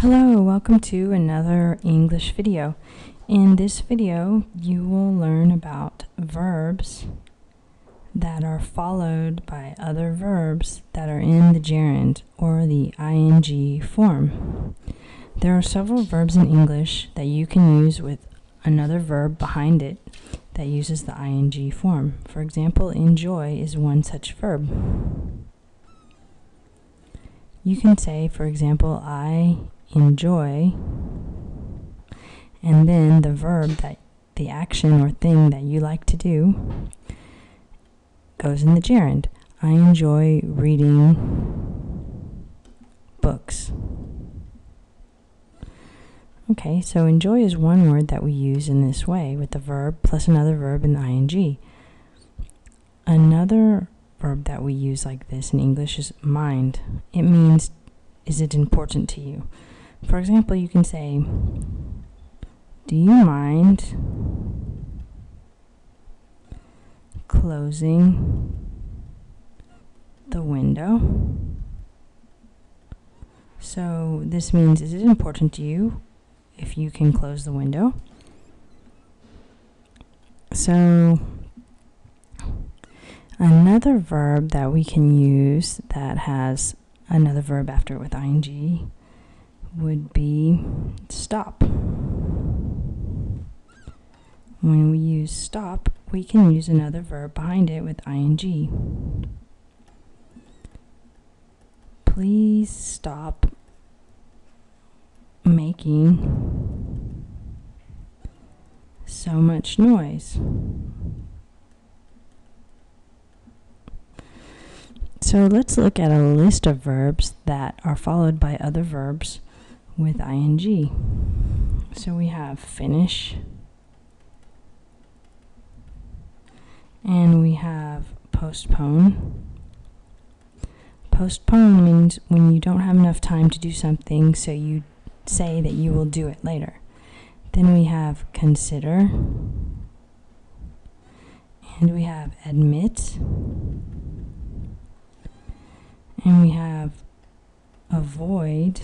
Hello, welcome to another English video. In this video, you will learn about verbs that are followed by other verbs that are in the gerund or the ing form. There are several verbs in English that you can use with another verb behind it that uses the ing form. For example, enjoy is one such verb. You can say, for example, I enjoy, and then the verb that the action or thing that you like to do goes in the gerund. I enjoy reading books. Okay, so enjoy is one word that we use in this way with the verb plus another verb in the ing. Another verb that we use like this in English is mind. It means, is it important to you? For example, you can say, Do you mind closing the window? So this means, is it important to you if you can close the window? So Another verb that we can use that has another verb after it with ing would be stop. When we use stop, we can use another verb behind it with ing. Please stop making so much noise. So let's look at a list of verbs that are followed by other verbs with ing. So we have finish, and we have postpone. Postpone means when you don't have enough time to do something, so you say that you will do it later. Then we have consider, and we have admit and we have avoid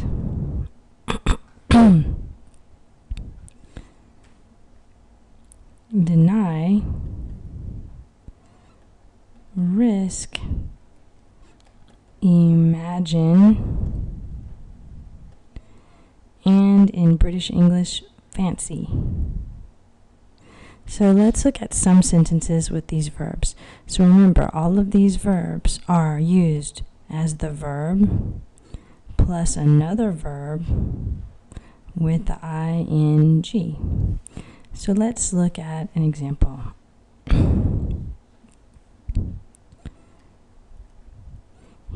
deny risk imagine and in British English fancy so let's look at some sentences with these verbs. So remember, all of these verbs are used as the verb plus another verb with the ing. So let's look at an example.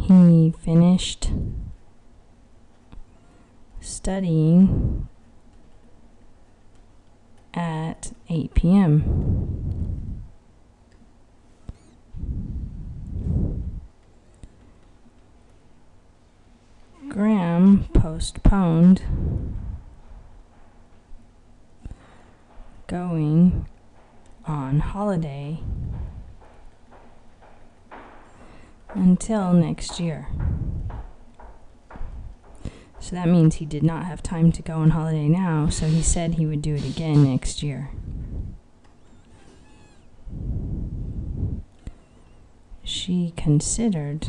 he finished studying at 8 p.m. Graham postponed going on holiday until next year. So that means he did not have time to go on holiday now, so he said he would do it again next year. She considered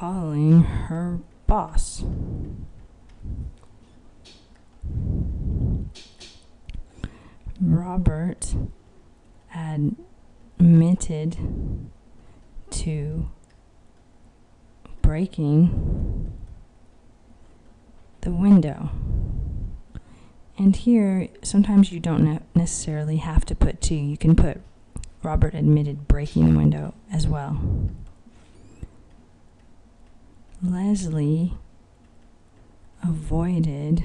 calling her boss. Robert admitted to breaking the window. And here, sometimes you don't ne necessarily have to put to. You can put Robert admitted breaking the window as well. Leslie avoided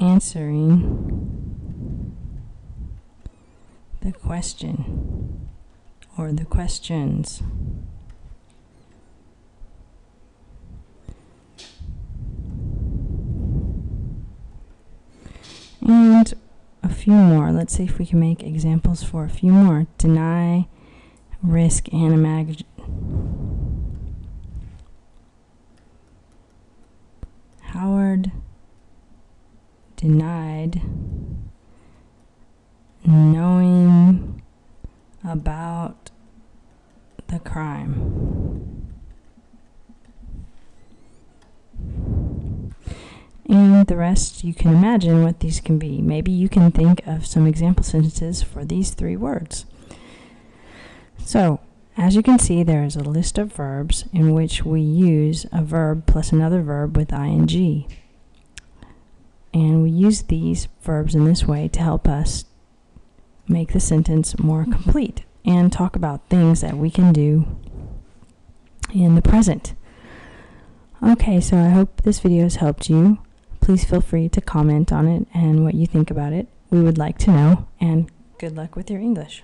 answering the question or the questions. And few more. Let's see if we can make examples for a few more. Deny, risk, and imagine. Howard denied knowing about the crime. And the rest, you can imagine what these can be. Maybe you can think of some example sentences for these three words. So, as you can see, there is a list of verbs in which we use a verb plus another verb with ing. And we use these verbs in this way to help us make the sentence more complete and talk about things that we can do in the present. Okay, so I hope this video has helped you. Please feel free to comment on it and what you think about it. We would like to know, and good luck with your English.